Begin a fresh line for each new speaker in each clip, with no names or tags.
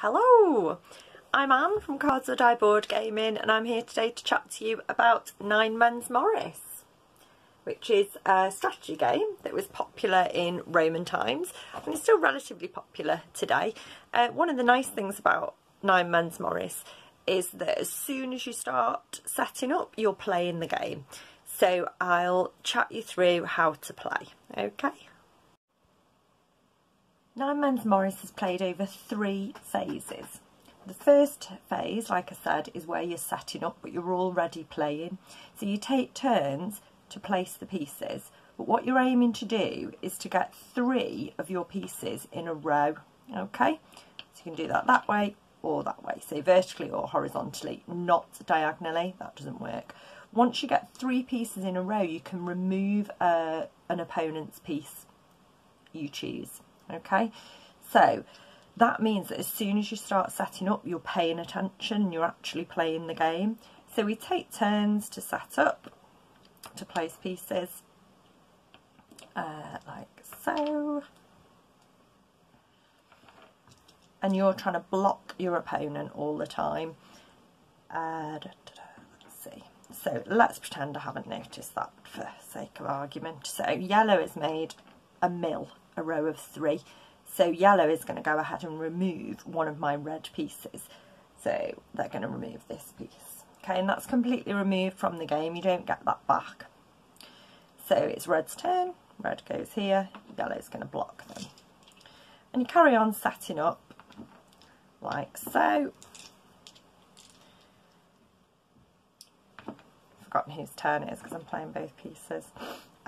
Hello, I'm Anne from Cards or Die Board Gaming and I'm here today to chat to you about Nine Men's Morris which is a strategy game that was popular in Roman times and is still relatively popular today. Uh, one of the nice things about Nine Men's Morris is that as soon as you start setting up you're playing the game. So I'll chat you through how to play, okay? Nine Men's Morris is played over three phases. The first phase, like I said, is where you're setting up, but you're already playing. So you take turns to place the pieces, but what you're aiming to do is to get three of your pieces in a row, okay? So you can do that that way or that way, so vertically or horizontally, not diagonally, that doesn't work. Once you get three pieces in a row, you can remove uh, an opponent's piece you choose okay? So that means that as soon as you start setting up you're paying attention you're actually playing the game. So we take turns to set up to place pieces uh, like so. And you're trying to block your opponent all the time. Uh, da, da, da, let's see. So let's pretend I haven't noticed that for sake of argument. So yellow is made a mill a row of three. So yellow is going to go ahead and remove one of my red pieces. So they're going to remove this piece. Okay, and that's completely removed from the game. You don't get that back. So it's red's turn. Red goes here. Yellow's going to block them. And you carry on setting up like so. Forgotten whose turn it is because I'm playing both pieces.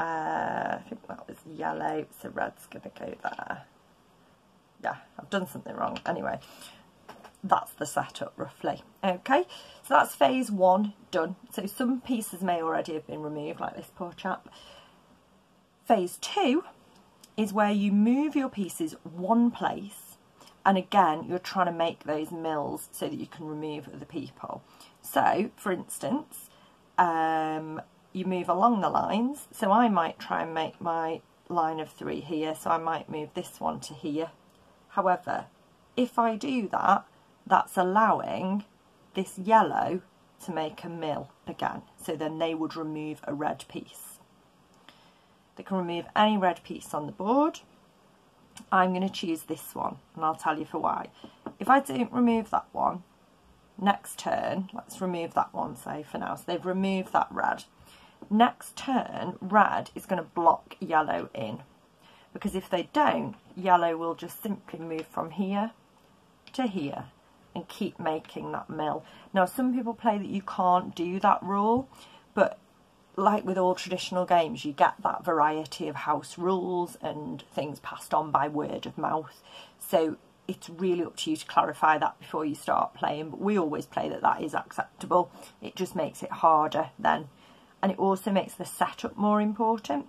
Uh, I think that was yellow, so red's going to go there. Yeah, I've done something wrong. Anyway, that's the setup roughly. Okay, so that's phase one done. So some pieces may already have been removed, like this poor chap. Phase two is where you move your pieces one place and again you're trying to make those mills so that you can remove other people. So, for instance, um, you move along the lines. So I might try and make my line of three here, so I might move this one to here. However, if I do that, that's allowing this yellow to make a mill again. So then they would remove a red piece. They can remove any red piece on the board. I'm going to choose this one and I'll tell you for why. If I don't remove that one, next turn, let's remove that one, say for now. So they've removed that red next turn red is going to block yellow in. Because if they don't yellow will just simply move from here to here and keep making that mill. Now some people play that you can't do that rule but like with all traditional games you get that variety of house rules and things passed on by word of mouth. So it's really up to you to clarify that before you start playing but we always play that that is acceptable. It just makes it harder then and it also makes the setup more important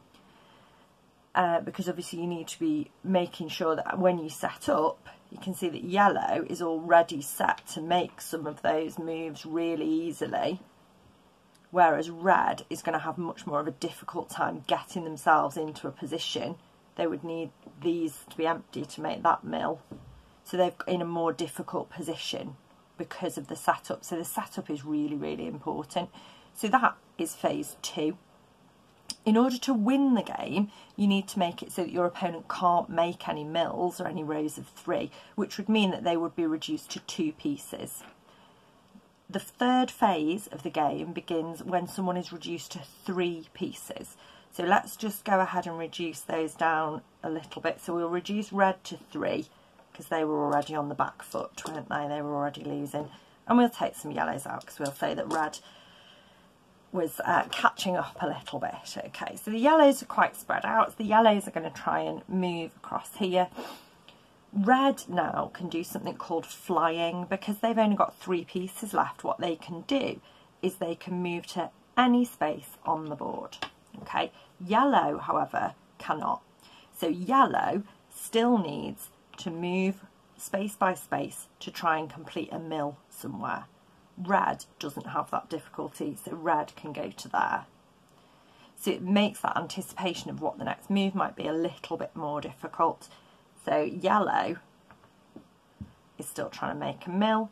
uh, because obviously you need to be making sure that when you set up you can see that yellow is already set to make some of those moves really easily. Whereas red is going to have much more of a difficult time getting themselves into a position. They would need these to be empty to make that mill. So they're in a more difficult position because of the setup. So the setup is really really important. So that is phase two. In order to win the game, you need to make it so that your opponent can't make any mills or any rows of three, which would mean that they would be reduced to two pieces. The third phase of the game begins when someone is reduced to three pieces. So let's just go ahead and reduce those down a little bit. So we'll reduce red to three because they were already on the back foot, weren't they? They were already losing. And we'll take some yellows out because we'll say that red was uh, catching up a little bit. Okay, so the yellows are quite spread out. So the yellows are going to try and move across here. Red now can do something called flying because they've only got three pieces left. What they can do is they can move to any space on the board. Okay, yellow, however, cannot. So yellow still needs to move space by space to try and complete a mill somewhere. Red doesn't have that difficulty, so red can go to there. So it makes that anticipation of what the next move might be a little bit more difficult. So yellow is still trying to make a mill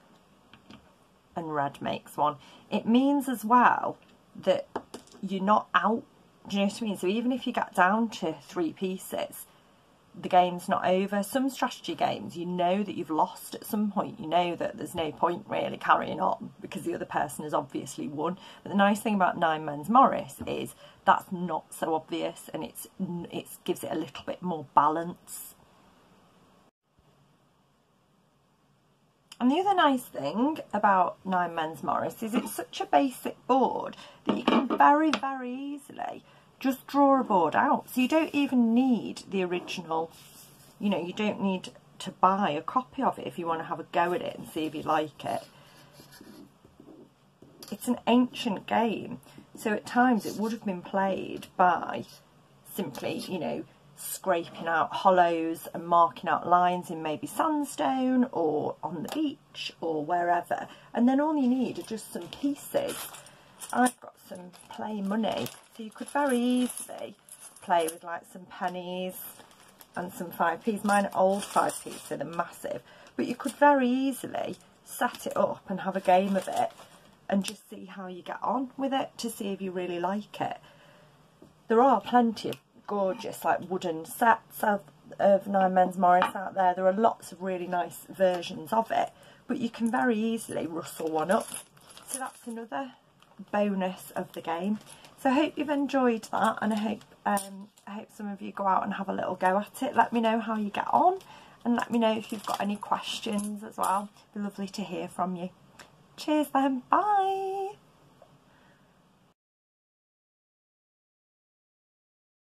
and red makes one. It means as well that you're not out, do you know what I mean? So even if you get down to three pieces, the game's not over. Some strategy games, you know that you've lost at some point. You know that there's no point really carrying on because the other person has obviously won. But the nice thing about Nine Men's Morris is that's not so obvious and it's it gives it a little bit more balance. And the other nice thing about Nine Men's Morris is it's such a basic board that you can very, very easily just draw a board out. So you don't even need the original, you know, you don't need to buy a copy of it if you want to have a go at it and see if you like it. It's an ancient game, so at times it would have been played by simply, you know, scraping out hollows and marking out lines in maybe sandstone or on the beach or wherever. And then all you need are just some pieces. I've got some play money so you could very easily play with like some pennies and some 5p's. Mine are old 5p's, so they're massive. But you could very easily set it up and have a game of it and just see how you get on with it to see if you really like it. There are plenty of gorgeous like wooden sets of, of Nine Men's Morris out there. There are lots of really nice versions of it, but you can very easily rustle one up. So that's another bonus of the game. So I hope you've enjoyed that and I hope, um, I hope some of you go out and have a little go at it. Let me know how you get on and let me know if you've got any questions as well. It'd be lovely to hear from you. Cheers then. Bye.